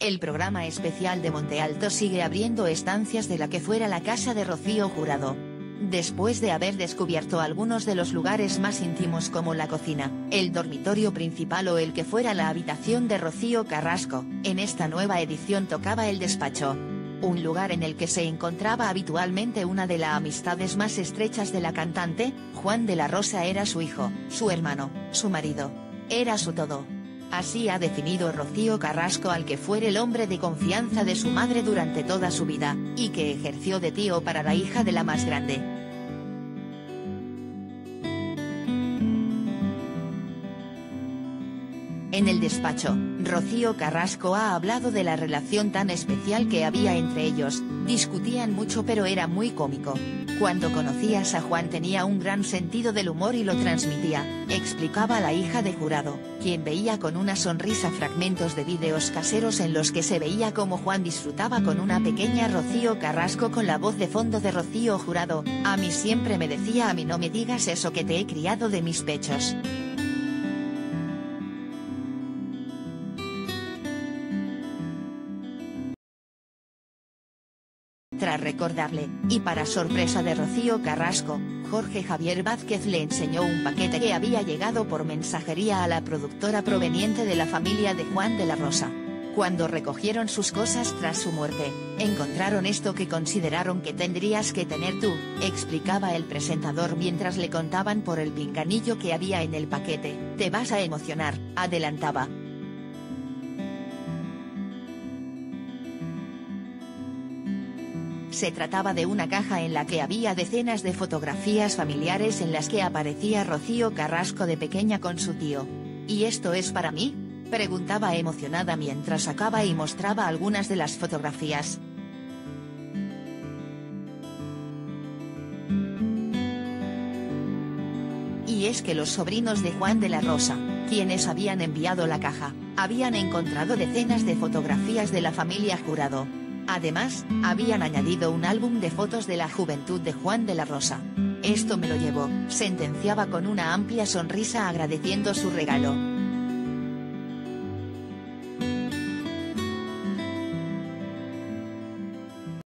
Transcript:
El programa especial de Monte Alto sigue abriendo estancias de la que fuera la casa de Rocío Jurado. Después de haber descubierto algunos de los lugares más íntimos como la cocina, el dormitorio principal o el que fuera la habitación de Rocío Carrasco, en esta nueva edición tocaba el despacho. Un lugar en el que se encontraba habitualmente una de las amistades más estrechas de la cantante, Juan de la Rosa era su hijo, su hermano, su marido. Era su todo. Así ha definido Rocío Carrasco al que fuera el hombre de confianza de su madre durante toda su vida, y que ejerció de tío para la hija de la más grande. En el despacho, Rocío Carrasco ha hablado de la relación tan especial que había entre ellos, discutían mucho pero era muy cómico. Cuando conocías a Juan tenía un gran sentido del humor y lo transmitía, explicaba la hija de jurado, quien veía con una sonrisa fragmentos de vídeos caseros en los que se veía como Juan disfrutaba con una pequeña Rocío Carrasco con la voz de fondo de Rocío Jurado, a mí siempre me decía a mí no me digas eso que te he criado de mis pechos. Tras recordarle, y para sorpresa de Rocío Carrasco, Jorge Javier Vázquez le enseñó un paquete que había llegado por mensajería a la productora proveniente de la familia de Juan de la Rosa. Cuando recogieron sus cosas tras su muerte, encontraron esto que consideraron que tendrías que tener tú, explicaba el presentador mientras le contaban por el pinganillo que había en el paquete, te vas a emocionar, adelantaba. Se trataba de una caja en la que había decenas de fotografías familiares en las que aparecía Rocío Carrasco de pequeña con su tío. ¿Y esto es para mí? Preguntaba emocionada mientras sacaba y mostraba algunas de las fotografías. Y es que los sobrinos de Juan de la Rosa, quienes habían enviado la caja, habían encontrado decenas de fotografías de la familia Jurado, Además, habían añadido un álbum de fotos de la juventud de Juan de la Rosa. Esto me lo llevó, sentenciaba con una amplia sonrisa agradeciendo su regalo.